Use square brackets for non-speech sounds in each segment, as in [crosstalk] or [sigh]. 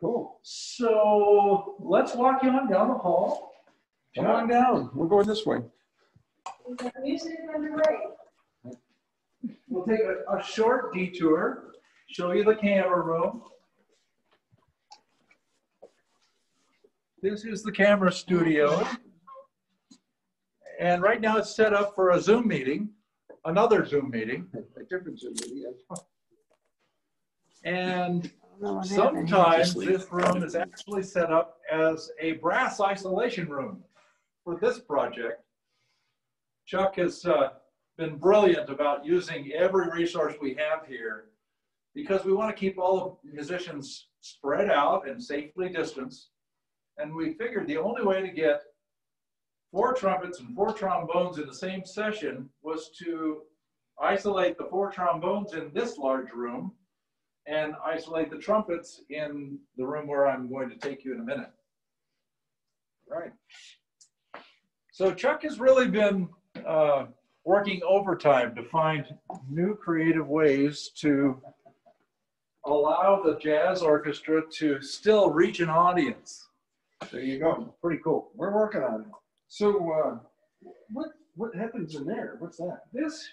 Cool. So let's walk you on down the hall. Come on down. We're going this way. Music underway. We'll take a, a short detour, show you the camera room. This is the camera studio. And right now it's set up for a Zoom meeting, another Zoom meeting. A difference in the, And don't know what happened. sometimes this room is actually set up as a brass isolation room for this project. Chuck has uh, been brilliant about using every resource we have here because we want to keep all the musicians spread out and safely distanced. And we figured the only way to get four trumpets and four trombones in the same session was to isolate the four trombones in this large room and isolate the trumpets in the room where I'm going to take you in a minute. right. So Chuck has really been uh, working overtime to find new creative ways to allow the jazz orchestra to still reach an audience. There you go. Pretty cool. We're working on it. So, uh, what, what happens in there? What's that? This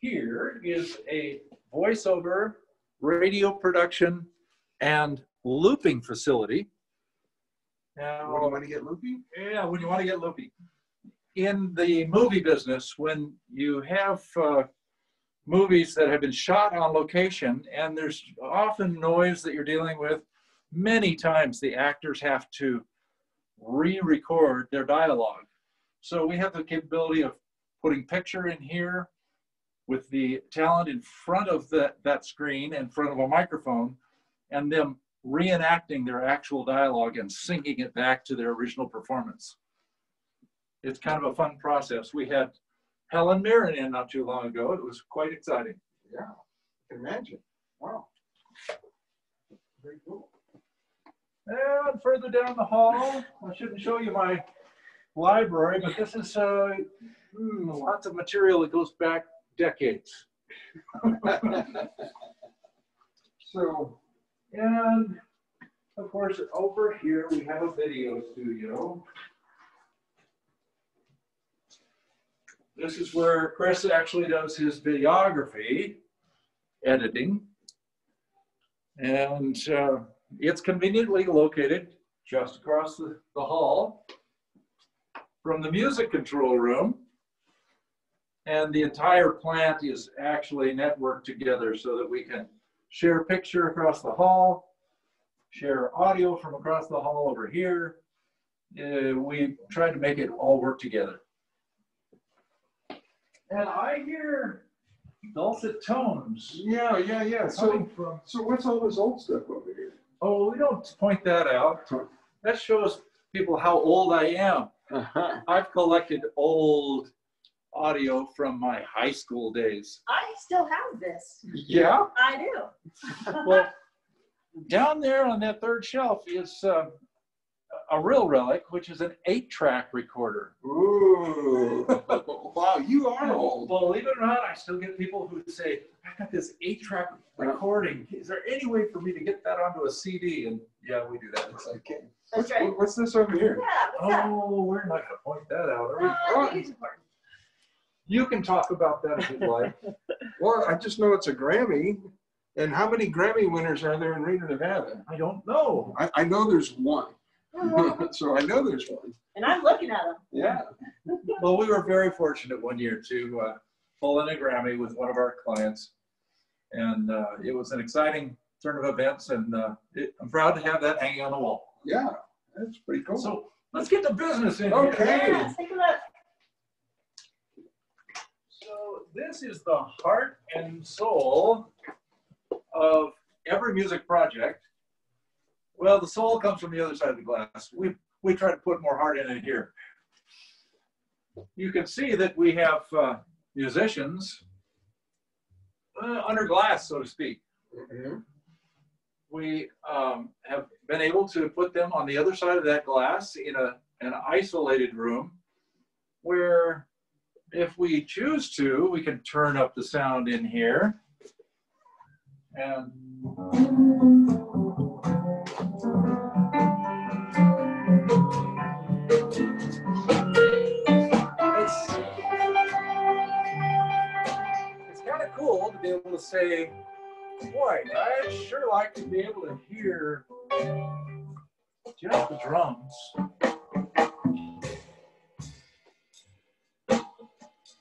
here is a voiceover, radio production, and looping facility. When you want to get loopy? Yeah, when you want to get loopy. In the movie business, when you have uh, movies that have been shot on location and there's often noise that you're dealing with, many times the actors have to re record their dialogue. So we have the capability of putting picture in here with the talent in front of that, that screen, in front of a microphone, and them reenacting their actual dialogue and syncing it back to their original performance. It's kind of a fun process. We had Helen Mirren in not too long ago. It was quite exciting. Yeah. I can imagine. Wow. Very cool. And further down the hall, I shouldn't show you my library, but this is uh, hmm, lots of material that goes back decades. [laughs] so, And of course, over here we have a video studio. This is where Chris actually does his videography editing. And uh, it's conveniently located just across the, the hall from the music control room. And the entire plant is actually networked together so that we can share picture across the hall, share audio from across the hall over here. Uh, we try to make it all work together. And I hear dulcet tones yeah, yeah, yeah. So, from. so what's all this old stuff over here? Oh, we don't point that out. That shows people how old I am. Uh-huh. I've collected old audio from my high school days. I still have this. Yeah. I do. [laughs] Well, down there on that third shelf is uh, a real relic, which is an eight-track recorder. Ooh. [laughs] wow, you are old. Believe it or not, I still get people who say, "I got this eight-track recording. Is there any way for me to get that onto a CD?" And yeah, we do that. It's like, Okay. That's What's, right. what's this over here? Yeah, what's that? oh, we're not going to point that out. Are we? No, I think it's important. You can talk about that if you'd like. [laughs] Well, I just know it's a Grammy. And how many Grammy winners are there in Reno, Nevada? I don't know. I, I know there's one. [laughs] so I know there's one. And I'm looking at them. Yeah. Well, we were very fortunate one year to uh, pull in a Grammy with one of our clients, and uh, it was an exciting turn of events, and uh, it, I'm proud to have that hanging on the wall. Yeah. That's pretty cool. So let's get to business in Okay. here. Yeah, let's take a look. So this is the heart and soul of every music project. Well, the soul comes from the other side of the glass. We we try to put more heart in it here. You can see that we have uh, musicians uh, under glass, so to speak. Mhm. We um, have been able to put them on the other side of that glass in a an isolated room, where if we choose to, we can turn up the sound in here. And uh, it's, it's kind of cool to be able to say, boy, I'd sure like to be able to hear just the drums.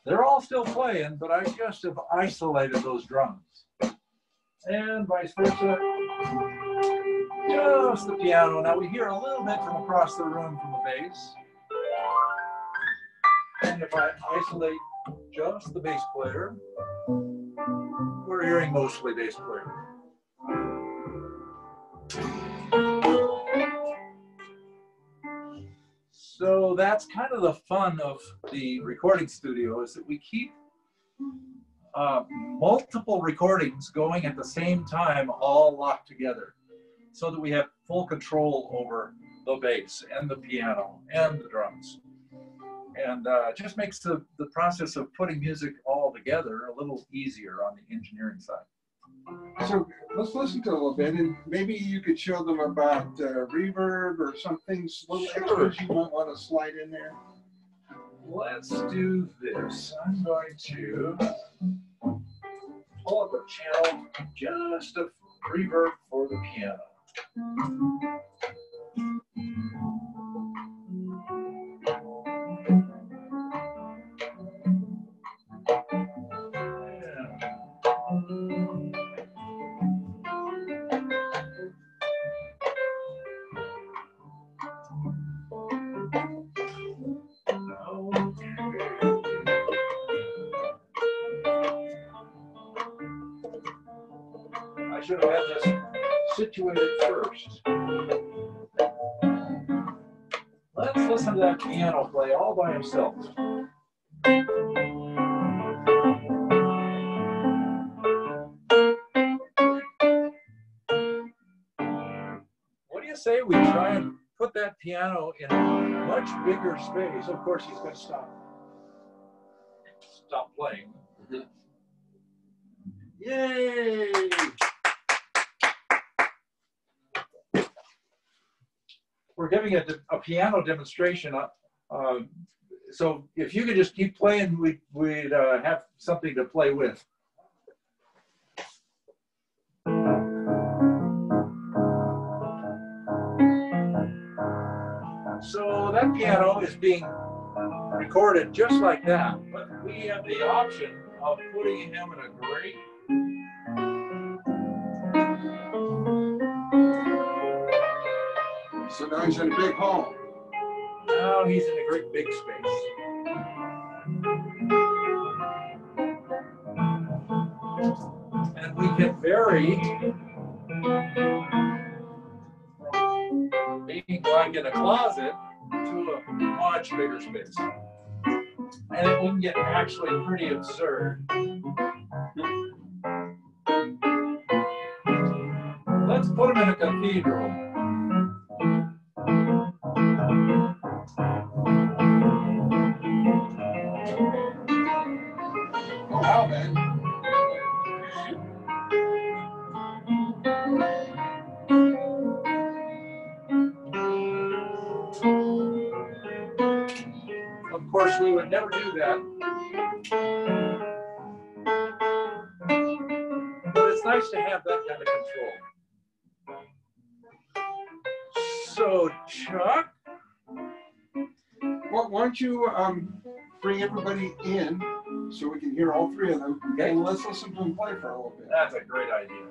They're all still playing, but I just have isolated those drums. And vice versa. Just the piano. Now we hear a little bit from across the room from the bass. And if I isolate just the bass player, we're hearing mostly bass player. So that's kind of the fun of the recording studio is that we keep uh, multiple recordings going at the same time, all locked together, so that we have full control over the bass and the piano and the drums. And uh, just makes the, the process of putting music all together a little easier on the engineering side. So let's listen to a little bit and maybe you could show them about uh, reverb or some things, little Sure. extras you might want to slide in there. Let's do this. I'm going to pull up a channel, just a reverb for the piano. Situated first. Let's listen to that piano play all by himself. What do you say we try and put that piano in a much bigger space? Of course, he's going to stop. A, a piano demonstration. Uh, um, so if you could just keep playing, we, we'd uh, have something to play with. So that piano is being recorded just like that, but we have the option of putting him in a great now he's in a big hall. Now he's in a great big space. And we can vary from being like in a closet to a much bigger space. And it can get actually pretty absurd. Let's put him in a cathedral. We would never do that. But it's nice to have that kind of control. So, Chuck, Why why don't you um, bring everybody in so we can hear all three of them? Okay. And let's listen to them play for a little bit. that's a great idea.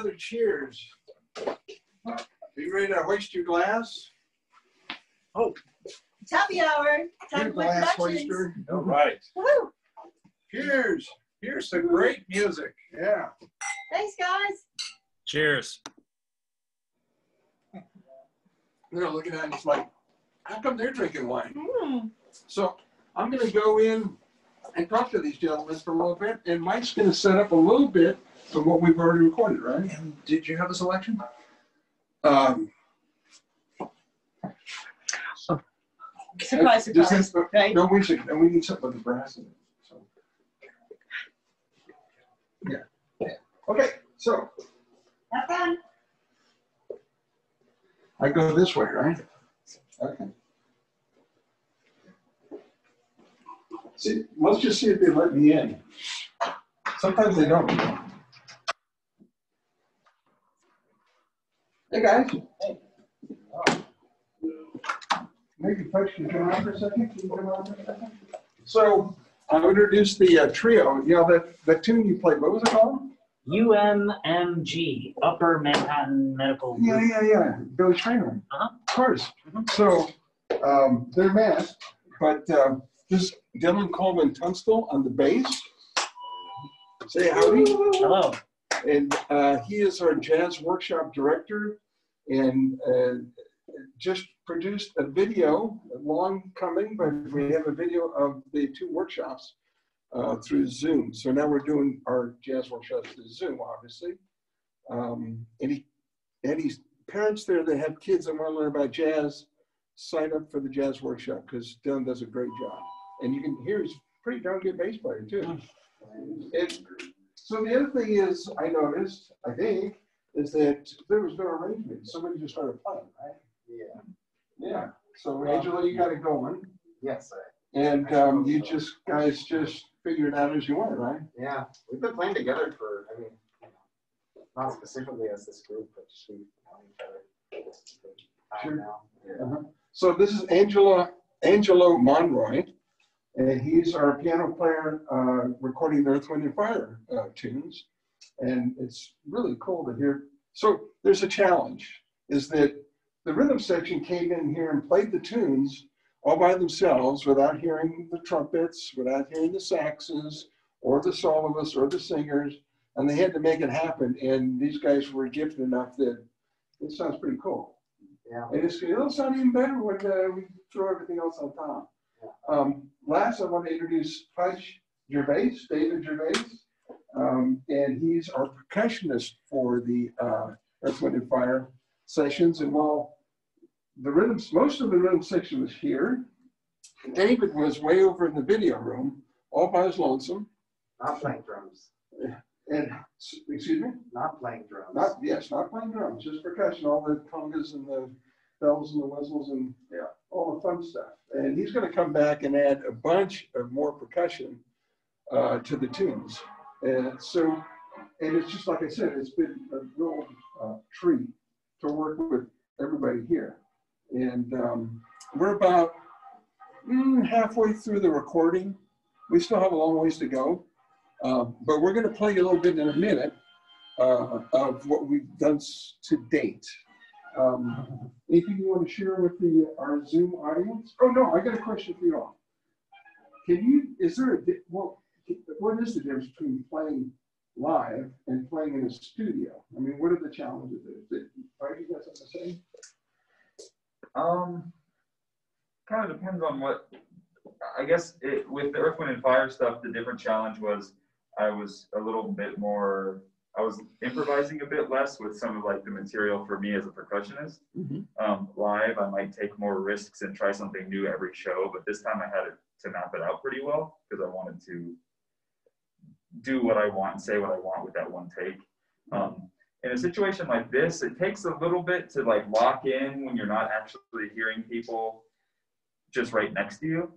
Another cheers. Are you ready to hoist your glass? Oh. Happy hour. Time Your for glass hoister. All right. Woo. Cheers. Here's some great music. Yeah. Thanks, guys. Cheers. They're looking at it, it's like, how come they're drinking wine? Mm. So I'm gonna go in and talk to these gentlemen for a little bit, and Mike's gonna set up a little bit of what we've already recorded, right? And did you have a selection? Um, Surprise, does surprise. this- Right? No, we should, and we need something with the brass in it, so. Yeah, yeah. Okay, so Have fun. I go this way, right? Okay. See, let's just see if they let me in. Sometimes they don't. Hey, guys. Maybe folks can come out for a second? Can you come out for a second? So I'll introduce the uh, trio. You know, that, that tune you played, what was it called? UMMG, Upper Manhattan Medical Yeah, Group. yeah, yeah. Billy Strayhorn. Uh-huh. Of course. Mhm. So um, they're masked, but um, this is Dylan Coleman Tunstall on the bass. Say howdy. Hello. And uh, he is our jazz workshop director and uh, just produced a video, long coming, but we have a video of the two workshops uh, through Zoom. So now we're doing our jazz workshops through Zoom, obviously. Um, any, any parents there that have kids that want to learn about jazz, sign up for the jazz workshop because Dylan does a great job. And you can hear he's pretty darn good bass player too. And so the other thing is, I noticed, I think, is that there was no arrangement. Somebody just started playing, right? Yeah. Yeah. So Angela, you got it going, Yes, sir. and um, you just guys just figured it out as you went, right? Yeah, we've been playing together for, I mean, not specifically as this group, but just we've each other Sure. Yeah. Uh-huh. So this is Angela Angelo Monroy, and he's our piano player uh, recording the Earth, Wind, and Fire uh, tunes, and it's really cool to hear. So there's a challenge: is that the rhythm section came in here and played the tunes all by themselves without hearing the trumpets, without hearing the saxes or the soloists or the singers, and they had to make it happen. And these guys were gifted enough that it sounds pretty cool. Yeah. And it's, it'll sound even better when uh, we throw everything else on top. Um, last, I want to introduce Pudge Gervais, David Gervais. Um, and he's our percussionist for the uh, Earth, Wind, and Fire sessions. And while the rhythms, most of the rhythm section was here, David was way over in the video room, all by his lonesome. Not playing drums. And, excuse me? Not playing drums. Not, yes, not playing drums, just percussion, all the congas and the bells and the whistles and Yeah. all the fun stuff. And he's gonna come back and add a bunch of more percussion uh, to the tunes. And so, and it's just like I said, it's been a real uh, treat to work with everybody here. And um, we're about mm, halfway through the recording. We still have a long ways to go. Um, but we're going to play you a little bit in a minute uh, of what we've done to date. Um, anything you want to share with the our Zoom audience? Oh no, I got a question for you all. Can you? Is there a well? What is the difference between playing live and playing in a studio? I mean, what are the challenges? Are you got something to say? Um, kind of depends on what. I guess it, with the Earth, Wind, and Fire stuff, the different challenge was I was a little bit more. I was improvising a bit less with some of like the material for me as a percussionist. Mhm. Um, live, I might take more risks and try something new every show, but this time I had it to map it out pretty well because I wanted to do what I want and say what I want with that one take. Um, in a situation like this, it takes a little bit to like lock in when you're not actually hearing people just right next to you.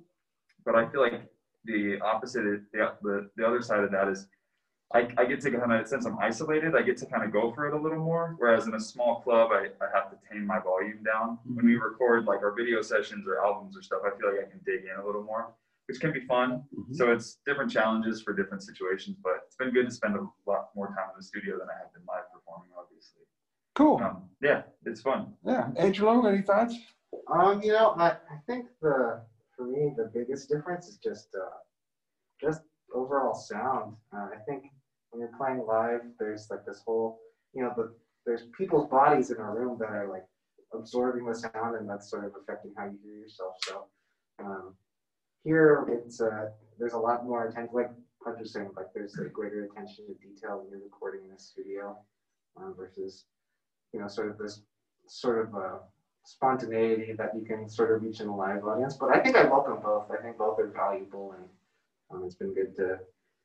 But I feel like the opposite, the, the, the other side of that is I, I get to kind of, since I'm isolated, I get to kind of go for it a little more. Whereas in a small club, I, I have to tame my volume down. When we record like our video sessions or albums or stuff, I feel like I can dig in a little more, which can be fun. Mhm. So it's different challenges for different situations, but it's been good to spend a lot more time in the studio than I have been live performing, obviously. Cool. Um, yeah, it's fun. Yeah, Angelo, any thoughts? Um, you know, I, I think the for me the biggest difference is just uh, just overall sound. Uh, I think when you're playing live, there's like this whole, you know, the there's people's bodies in a room that are like absorbing the sound, and that's sort of affecting how you hear yourself. So um, here, it's uh, there's a lot more attention. Like was saying, like there's a greater attention to detail when you're recording in a studio um, versus, you know, sort of this sort of uh, spontaneity that you can sort of reach in a live audience. But I think I welcome both. I think both are valuable, and um, it's been good to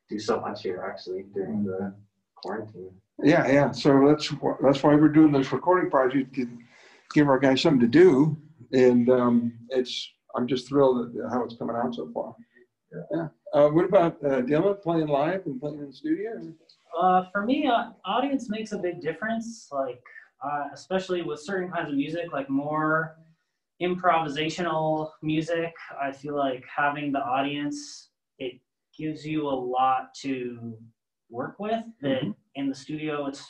do so much here actually during the quarantine. Yeah, yeah. So that's that's why we're doing this recording project to give our guys something to do, and um, it's I'm just thrilled at how it's coming out so far. Yeah. Uh, what about uh, Dylan playing live and playing in the studio? Uh, for me, uh, audience makes a big difference. Like, uh, especially with certain kinds of music, like more improvisational music. I feel like having the audience, it gives you a lot to work with. That in the studio, it's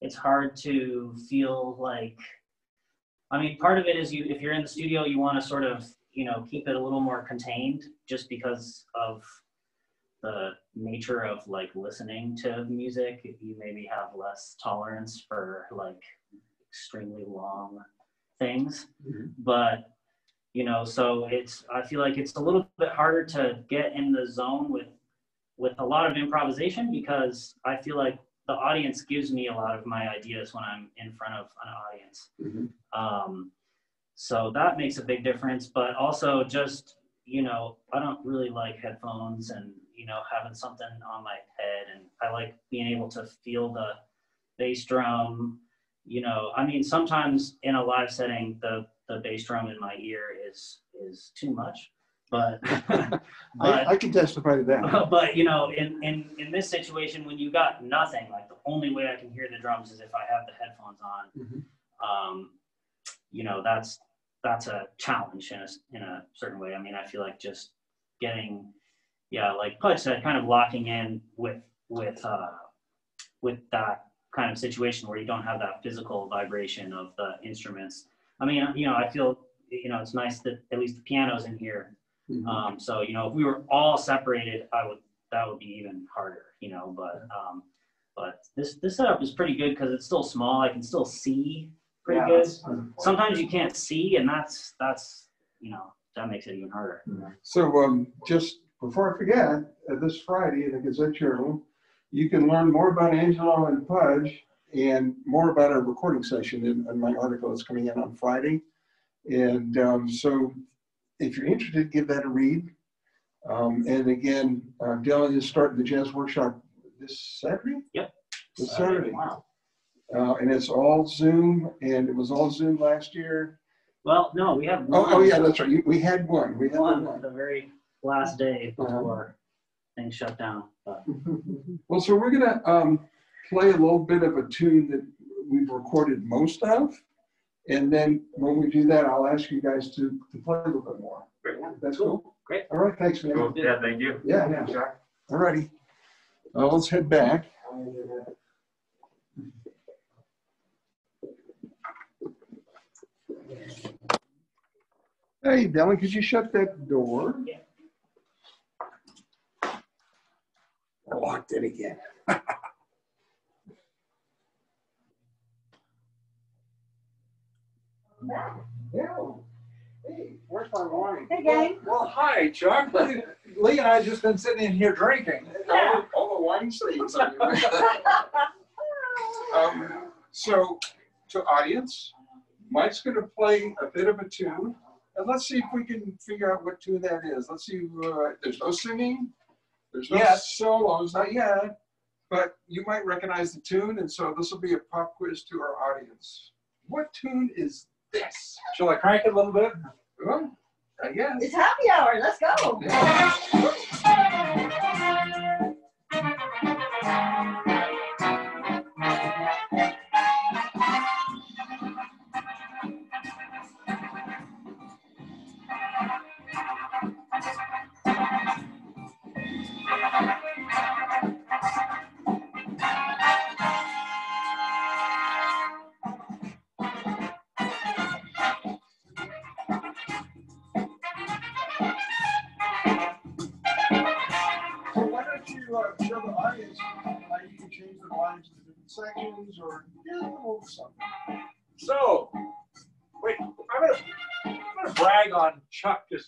it's hard to feel like. I mean, part of it is you. If you're in the studio, you want to sort of you know keep it a little more contained, just because of the nature of like listening to music you maybe have less tolerance for like extremely long things Mhm. but you know so it's i feel like it's a little bit harder to get in the zone with with a lot of improvisation because i feel like the audience gives me a lot of my ideas when i'm in front of an audience Mhm. um, so that makes a big difference but also just you know i don't really like headphones and you know having something on my head and i like being able to feel the bass drum you know i mean sometimes in a live setting the the bass drum in my ear is is too much but [laughs] I, but I can testify to that. [laughs] but you know, in, in in this situation, when you got nothing, like the only way I can hear the drums is if I have the headphones on. Mhm. Um, you know, that's that's a challenge in a in a certain way. I mean, I feel like just getting, yeah, like Pudge said, kind of locking in with with uh, with that kind of situation where you don't have that physical vibration of the instruments. I mean, you know, I feel, you know, it's nice that at least the piano's in here. Mhm. Um, so, you know, if we were all separated, I would, that would be even harder, you know, but, um, but this, this setup is pretty good because it's still small. I can still see pretty Yeah, good. Sometimes you can't see and that's, that's, you know, that makes it even harder. So um, just before I forget, uh, this Friday in the Gazette Journal, you can learn more about Angelo and Pudge and more about our recording session in, in my article that's coming in on Friday. And um, so if you're interested, give that a read. Um, and again, uh, Dylan is starting the jazz workshop this Saturday? Yep. This Saturday. Wow. Uh, and it's all Zoom and it was all Zoom last year. Well, no, we have Oh, one. oh yeah, that's right. We had one. We had One, one. the very last day before things shut down. But [laughs] Well, so we're gonna um, play a little bit of a tune that we've recorded most of. And then when we do that, I'll ask you guys to, to play a little bit more. Great. That's cool? Great. All right, thanks, man. Cool. Yeah, thank you. Yeah, yeah, Jack. All righty. Uh, let's head back. Hey, Dylan, could you shut that door? Yeah. I Locked it again. [laughs] Yeah. Hey, where's my wine? Hey, gang. Well, hi, Chuck. [laughs] Lee and I just been sitting in here drinking. All, all the wine stains on you. Um, so, to audience, Mike's going to play a bit of a tune, and let's see if we can figure out what tune that is. Let's see. Uh, there's no singing, there's no Yes. solos, not yet, but you might recognize the tune, and so this will be a pop quiz to our audience. What tune is this? Shall I crank it a little bit? Well, I guess. It's happy hour. Let's go. So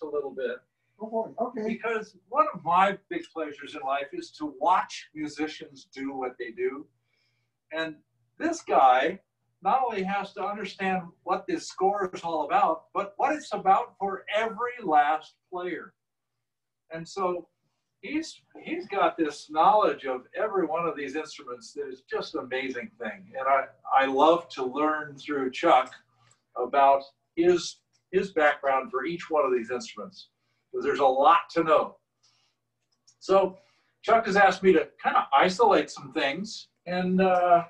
just a little bit Oh boy, okay. because one of my big pleasures in life is to watch musicians do what they do. And this guy not only has to understand what this score is all about, but what it's about for every last player. And so he's he's got this knowledge of every one of these instruments that is just an amazing thing. And I, I love to learn through Chuck about his his background for each one of these instruments because there's a lot to know. So Chuck has asked me to kind of isolate some things and uh,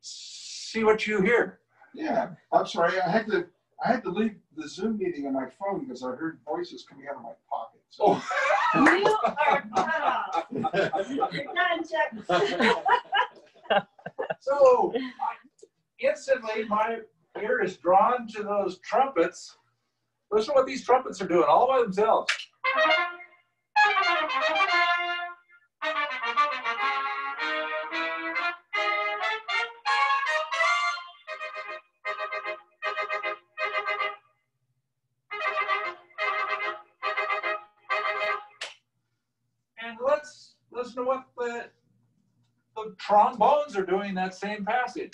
see what you hear. Yeah, I'm sorry. I had to I had to leave the Zoom meeting on my phone because I heard voices coming out of my pocket. So Oh, You are cut off. You're done, Chuck. [laughs] so I, instantly my ear is drawn to those trumpets. Listen to what these trumpets are doing all by themselves. And let's listen to what the the trombones are doing that same passage.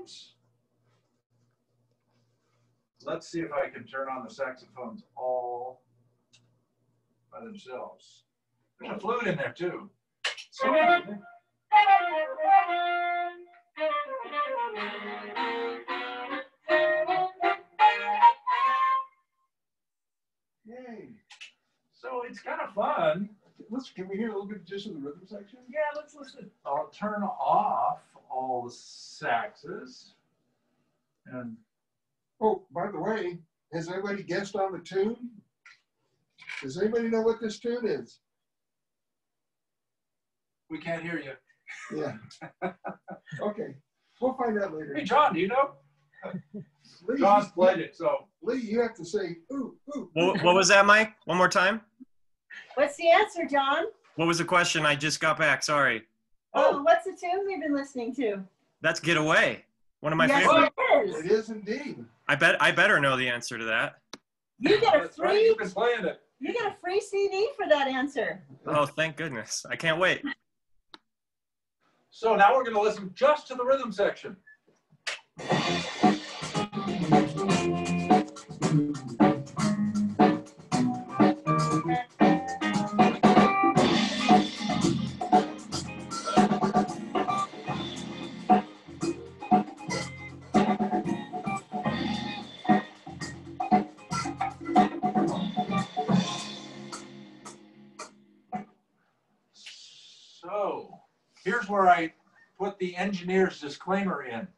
Saxophones? Let's see if I can turn on the saxophones all by themselves. There's a flute in there too. yay. So it's kind of fun. Let's can we hear a little bit just of the rhythm section? Yeah, let's listen. I'll turn off all the saxes. And Oh, by the way, has anybody guessed on the tune? Does anybody know what this tune is? we can't hear you. Yeah. [laughs] Okay, we'll find out later. Hey, John, do you know? Lee, John's played it, so. Lee, you have to say, ooh, ooh. What, what was that, Mike? One more time? What's the answer, John? What was the question? I just got back. Sorry. Oh. oh, what's the tune we've been listening to? That's Getaway. One of my yes, favorite. it It is. is indeed. I bet I better know the answer to that. You get a That's right, free, you've been playing it. you get a free CD for that answer. Oh, thank goodness. I can't wait. So now we're gonna listen just to the rhythm section. The engineer's disclaimer in.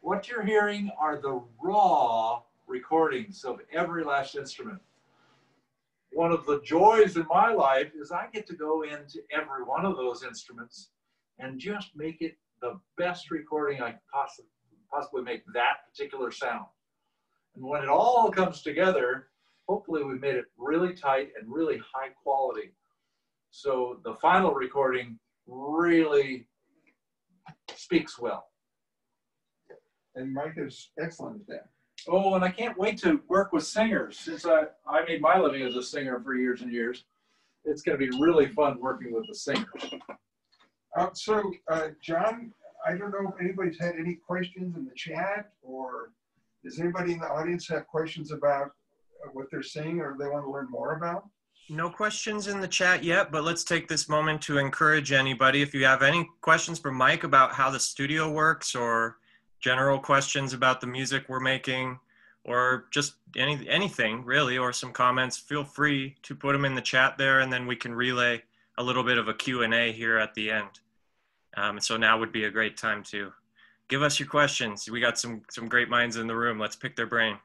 What you're hearing are the raw recordings of every last instrument. One of the joys in my life is I get to go into every one of those instruments and just make it the best recording I could possibly, possibly make that particular sound. And when it all comes together, hopefully we've made it really tight and really high quality. So the final recording really speaks well. And Mike is excellent at that. Oh, and I can't wait to work with singers since I, I made my living as a singer for years and years. It's going to be really fun working with the singers. Uh, so, uh, John, I don't know if anybody's had any questions in the chat or does anybody in the audience have questions about uh, what they're seeing or they want to learn more about? No questions in the chat yet, but let's take this moment to encourage anybody. If you have any questions for Mike about how the studio works or general questions about the music we're making or just any anything really or some comments, feel free to put them in the chat there and then we can relay a little bit of a Q&A here at the end. Um, so now would be a great time to give us your questions. We got some some great minds in the room. Let's pick their brain.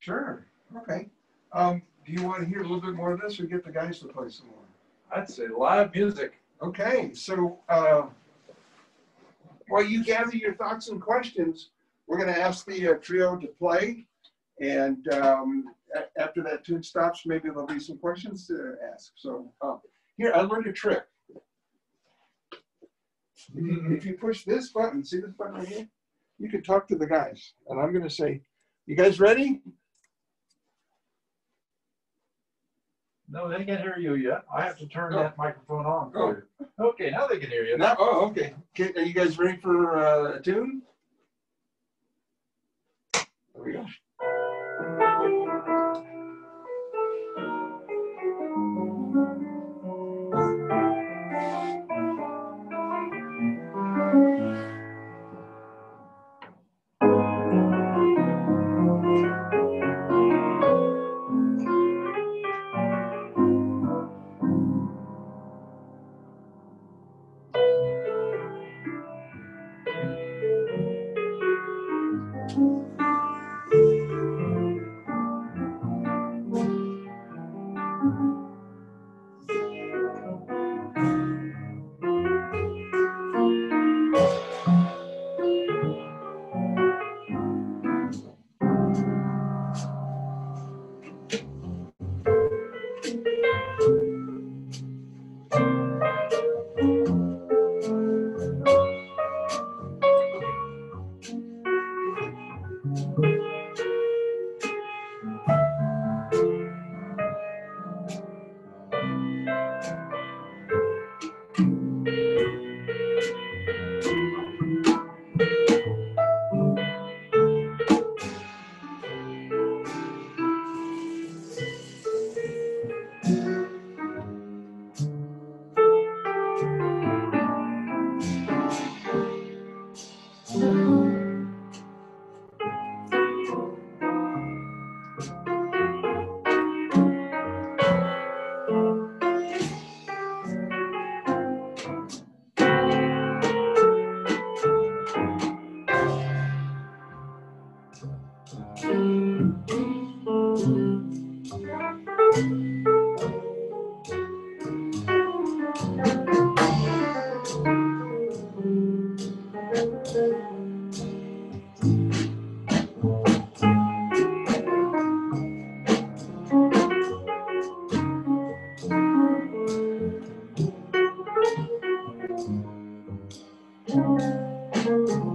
Sure. Okay. Um, do you want to hear a little bit more of this or get the guys to play some more? I'd say live music. Okay, so uh, while you gather your thoughts and questions, we're going to ask the uh, trio to play. And um, after that tune stops, maybe there'll be some questions to ask. So uh, here, I learned a trick. If you, if you push this button, see this button right here? You can talk to the guys. And I'm going to say, you guys ready? No, they can't hear you yet. I have to turn Oh. that microphone on for you. Okay, now they can hear you. No? Oh, okay. okay. Are you guys ready for uh, a tune? There we go. Okay,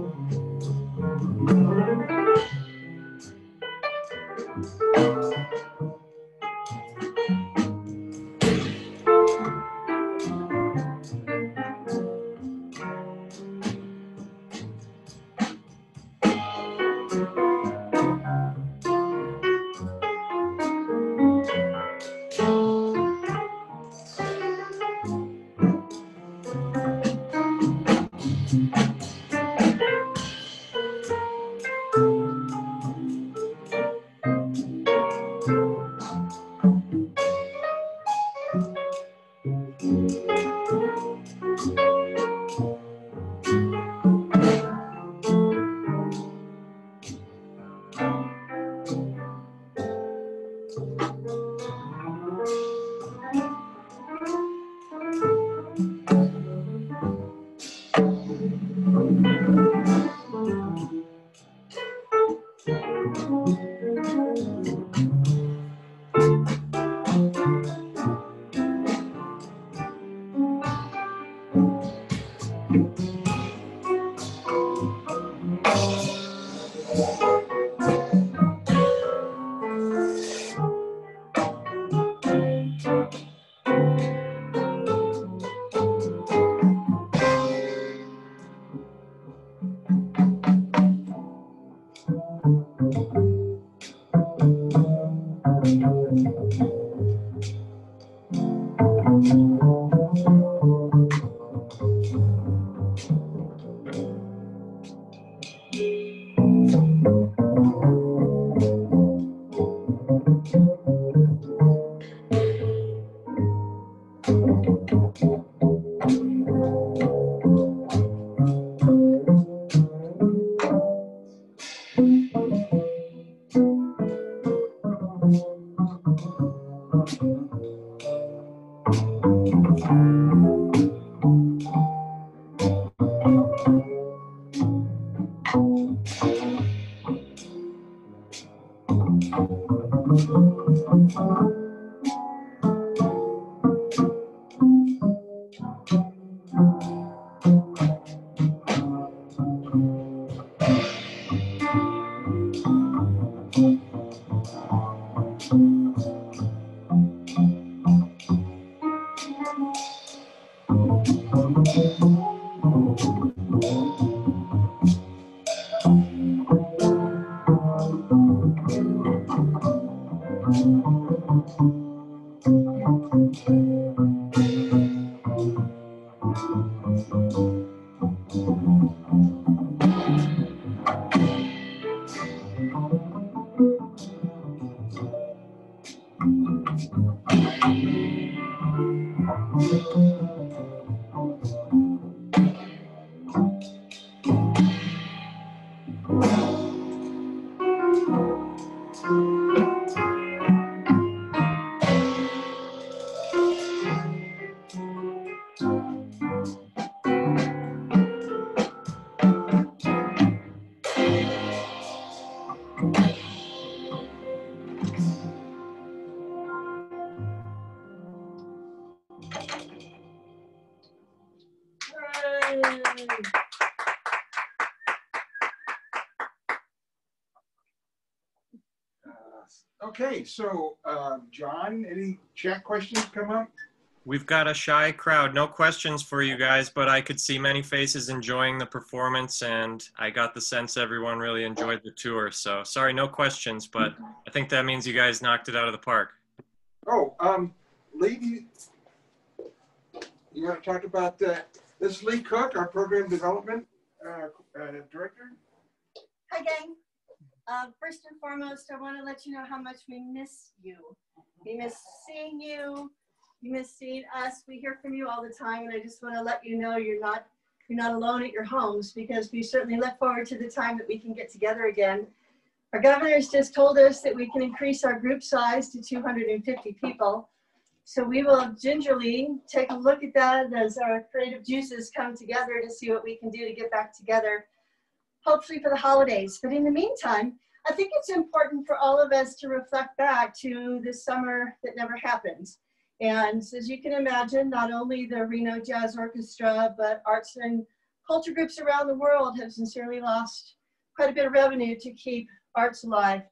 So, um, John, any chat questions come up? We've got a shy crowd. No questions for you guys, but I could see many faces enjoying the performance, and I got the sense everyone really enjoyed the tour. So sorry, no questions, but I think that means you guys knocked it out of the park. Oh, um, Lee, you want to talk about, uh, this is Lee Cook, our program development, uh, uh, director? Hi, gang. Uh, first and foremost, I want to let you know how much we miss you. We miss seeing you. We miss seeing us. We hear from you all the time, and I just want to let you know you're not you're not alone at your homes because we certainly look forward to the time that we can get together again. Our governor's just told us that we can increase our group size to 250 people. So we will gingerly take a look at that as our creative juices come together to see what we can do to get back together, hopefully for the holidays. But in the meantime, I think it's important for all of us to reflect back to the summer that never happened. And as you can imagine, not only the Reno Jazz Orchestra, but arts and culture groups around the world have sincerely lost quite a bit of revenue to keep arts alive.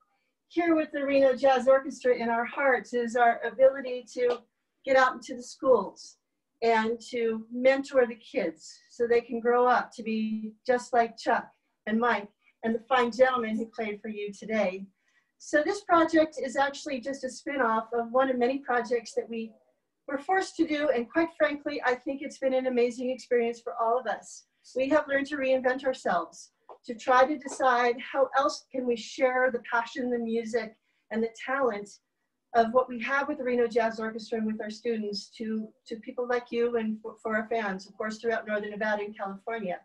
Here with the Reno Jazz Orchestra in our hearts is our ability to get out into the schools and to mentor the kids so they can grow up to be just like Chuck and Mike and the fine gentleman who played for you today. So this project is actually just a spin-off of one of many projects that we were forced to do. And quite frankly, I think it's been an amazing experience for all of us. We have learned to reinvent ourselves, to try to decide how else can we share the passion, the music, and the talent of what we have with the Reno Jazz Orchestra and with our students to, to people like you and for, for our fans, of course, throughout Northern Nevada and California.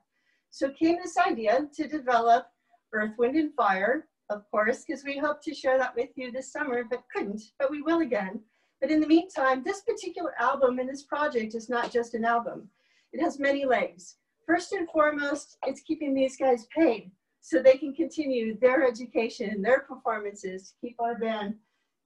So came this idea to develop Earth, Wind, and Fire, of course, because we hope to share that with you this summer, but couldn't, but we will again. But in the meantime, this particular album and this project is not just an album. It has many legs. First and foremost, it's keeping these guys paid so they can continue their education, and their performances, to keep our band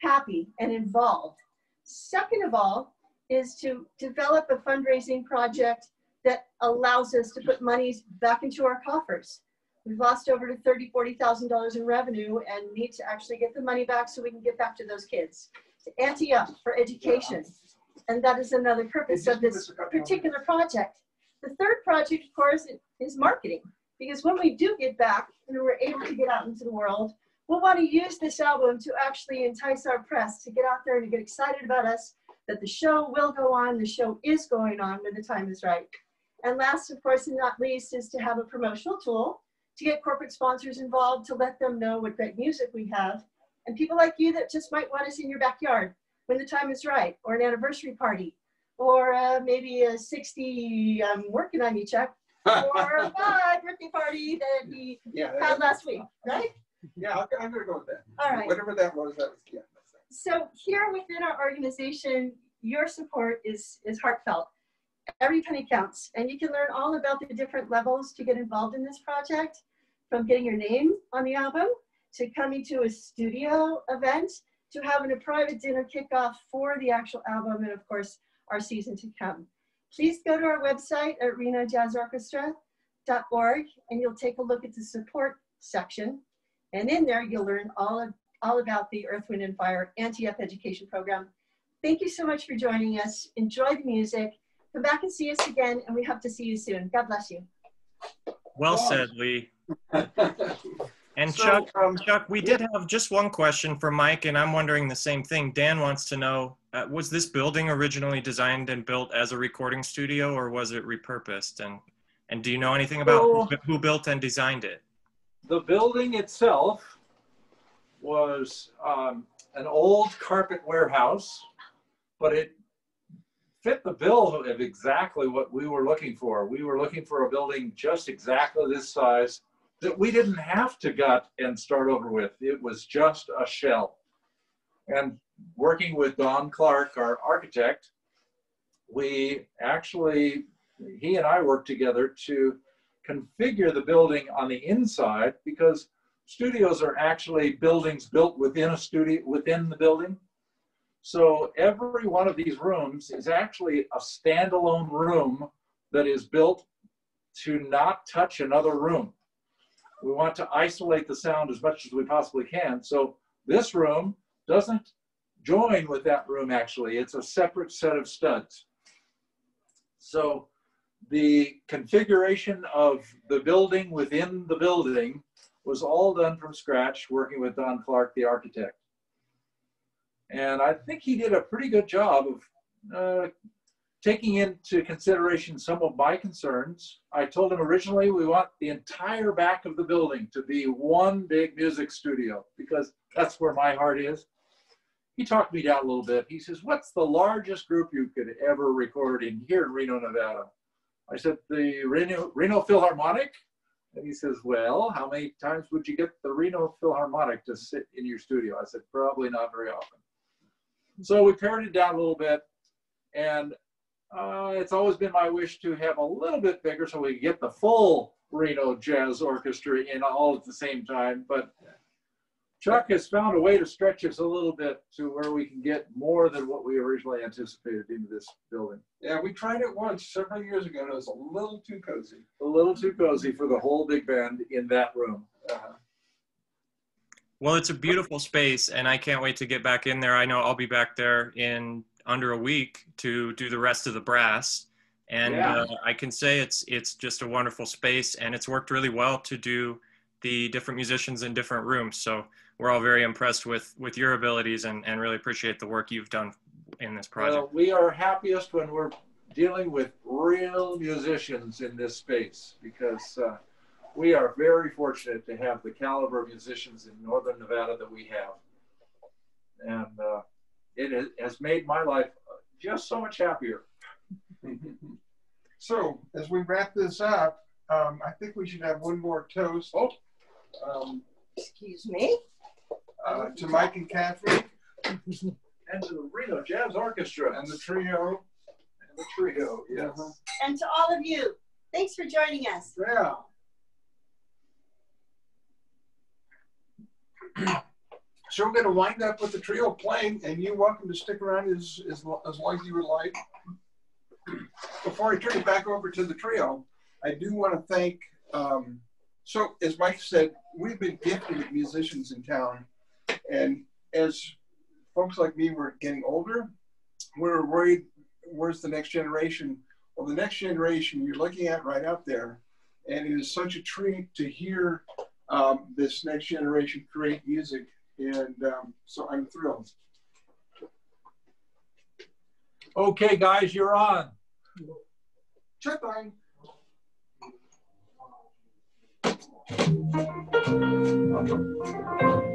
happy and involved. Second of all, is to develop a fundraising project that allows us to put monies back into our coffers. We've lost over to thirty, forty thousand dollars in revenue and need to actually get the money back so we can get back to those kids. To ante up for education. And that is another purpose of this particular project. The third project, of course, is marketing. Because when we do get back and we're able to get out into the world, we'll want to use this album to actually entice our press to get out there and to get excited about us, that the show will go on, the show is going on when the time is right. And last, of course, and not least, is to have a promotional tool to get corporate sponsors involved to let them know what great music we have. And people like you that just might want us in your backyard when the time is right, or an anniversary party, or uh, maybe a 60, I'm working on you, Chuck, [laughs] or a birthday party that we Yeah, had last week, right? yeah, I'm, I'm gonna go with that. All right. Whatever that was, that was, yeah. So here within our organization, your support is, is heartfelt. Every penny counts, and you can learn all about the different levels to get involved in this project, from getting your name on the album, to coming to a studio event, to having a private dinner kickoff for the actual album, and of course, our season to come. Please go to our website at renojazzorchestra.org, and you'll take a look at the support section. And in there, you'll learn all, of, all about the Earth, Wind, and Fire Ante-Up Education Program. Thank you so much for joining us. Enjoy the music. Come back and see us again, and we hope to see you soon. God bless you. Well said, Lee. [laughs] And So, Chuck, um, Chuck, we did have just one question for Mike, and I'm wondering the same thing. Dan wants to know, uh, was this building originally designed and built as a recording studio, or was it repurposed? And and do you know anything about Oh. who- who built and designed it? The building itself was um, an old carpet warehouse, but it fit the bill of exactly what we were looking for. We were looking for a building just exactly this size that we didn't have to gut and start over with. It was just a shell. And working with Don Clark, our architect, we actually, he and I worked together to configure the building on the inside because studios are actually buildings built within a studio, within the building. So every one of these rooms is actually a standalone room that is built to not touch another room. We want to isolate the sound as much as we possibly can. So this room doesn't join with that room actually. It's a separate set of studs. So the configuration of the building within the building was all done from scratch, working with Don Clark, the architect. And I think he did a pretty good job of uh, taking into consideration some of my concerns. I told him originally we want the entire back of the building to be one big music studio because that's where my heart is. He talked me down a little bit. He says, What's the largest group you could ever record in here in Reno, Nevada? I said, The Reno, Reno Philharmonic. And he says, well, how many times would you get the Reno Philharmonic to sit in your studio? I said, probably not very often. So we pared it down a little bit. And uh, it's always been my wish to have a little bit bigger so we can get the full Reno Jazz Orchestra in all at the same time. But Chuck has found a way to stretch us a little bit to where we can get more than what we originally anticipated into this building. Yeah, we tried it once several years ago and it was a little too cozy. A little too cozy for the whole big band in that room. Uh, Well, it's a beautiful space, and I can't wait to get back in there. I know I'll be back there in under a week to do the rest of the brass, and Yeah. uh, I can say it's it's just a wonderful space, and it's worked really well to do the different musicians in different rooms. So we're all very impressed with with your abilities, and and really appreciate the work you've done in this project. Well, we are happiest when we're dealing with real musicians in this space because uh, we are very fortunate to have the caliber of musicians in Northern Nevada that we have. And uh, it has- has made my life just so much happier. So as we wrap this up, um, I think we should have one more toast. Oh. Um, Excuse me? uh, to Mike and Catherine And to the Reno Jazz Orchestra and the trio. and the trio, yes. Uh-huh. And to all of you, thanks for joining us. Yeah. [clears throat] So we're gonna wind up with the trio playing, and you're welcome to stick around as, as, as long as you would like. [clears throat] Before I turn it back over to the trio, I do want to thank, um, so as Mike said, we've been gifted with musicians in town. And as folks like me were getting older, we were worried, where's the next generation? Well, the next generation you're looking at right out there. And it is such a treat to hear um, this next generation create music. And um, so I'm thrilled. Okay, guys, you're on. Check line. Okay.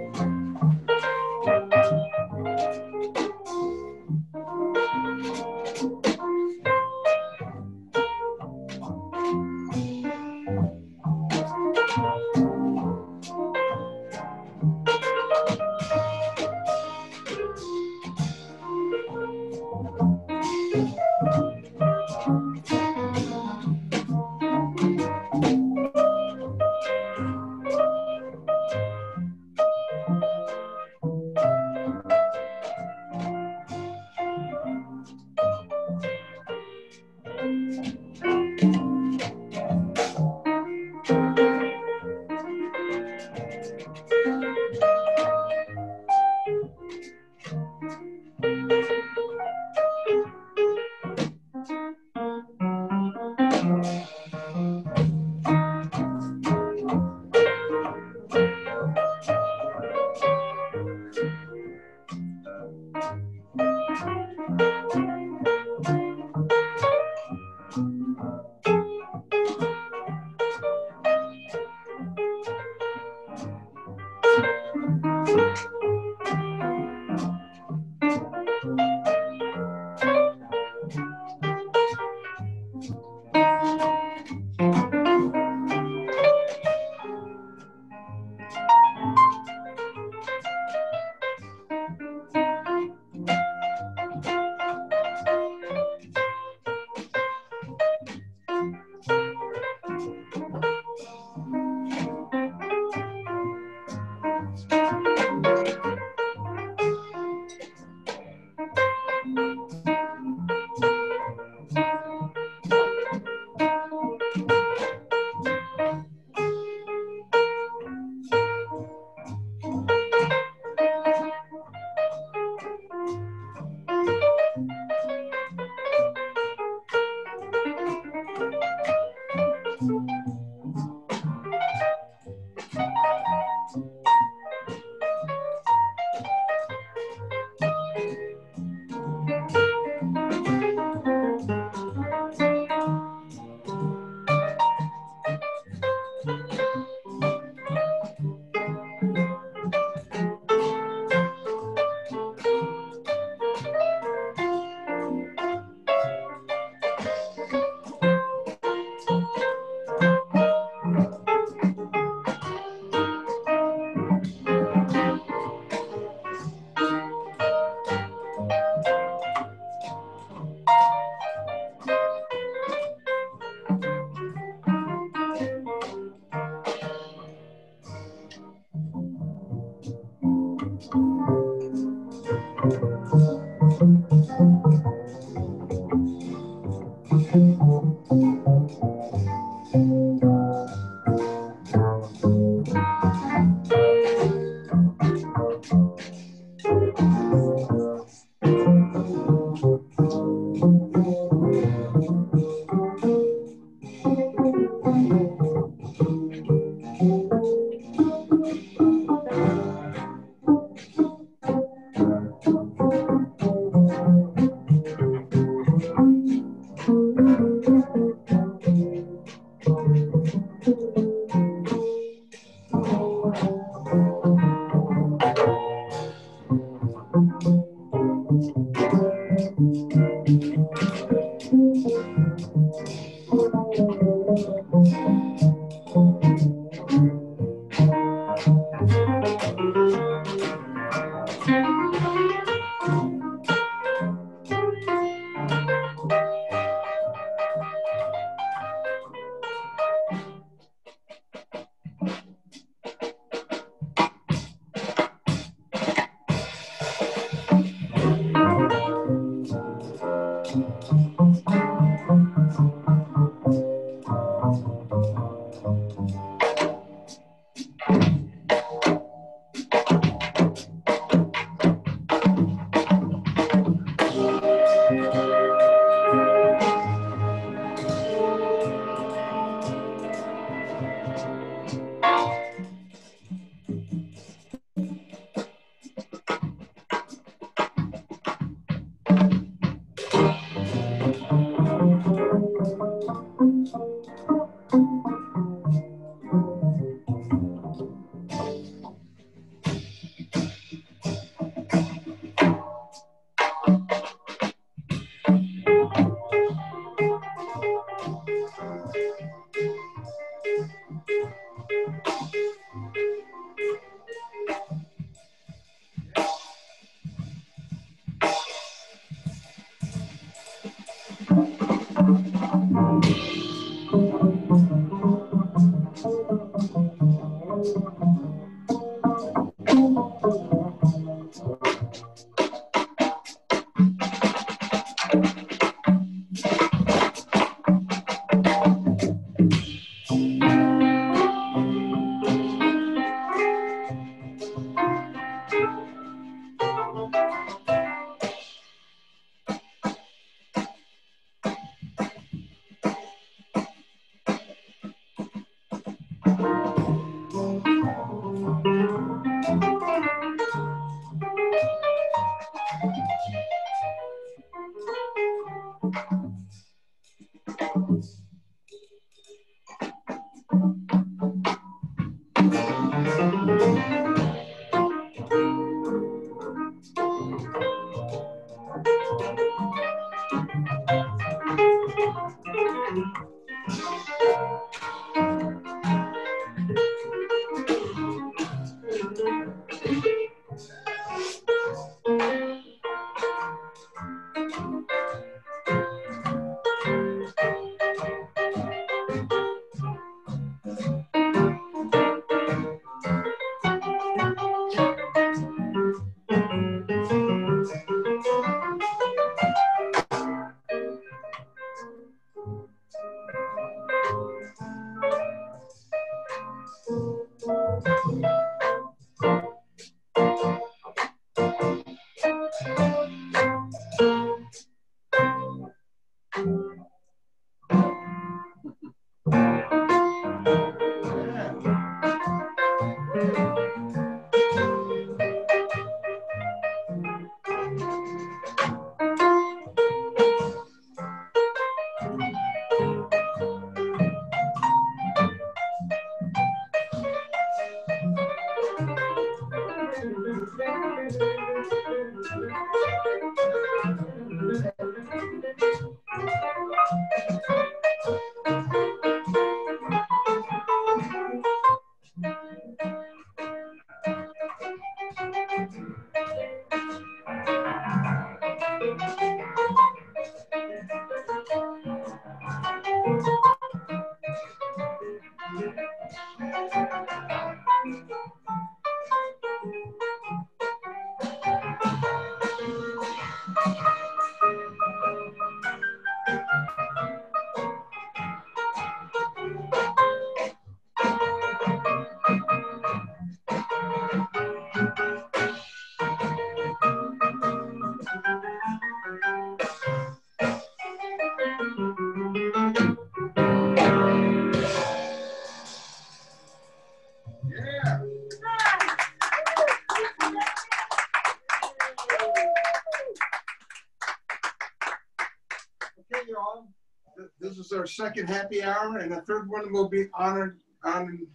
Second happy hour, and the third one will be honored on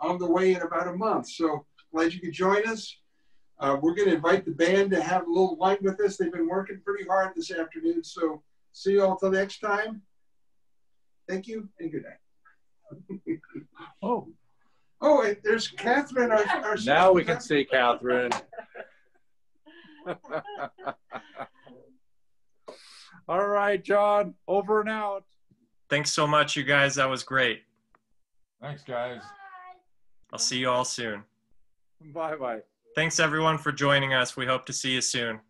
on the way in about a month. So glad you could join us. Uh, we're going to invite the band to have a little wine with us. They've been working pretty hard this afternoon. So see you all till next time. Thank you and good night. [laughs] Oh, Oh, and there's Catherine. Our, our now we can see Catherine. [laughs] [laughs] All right, John, over and out. Thanks so much, you guys. That was great. Thanks, guys. I'll see you all soon. Bye bye. Thanks everyone for joining us. We hope to see you soon.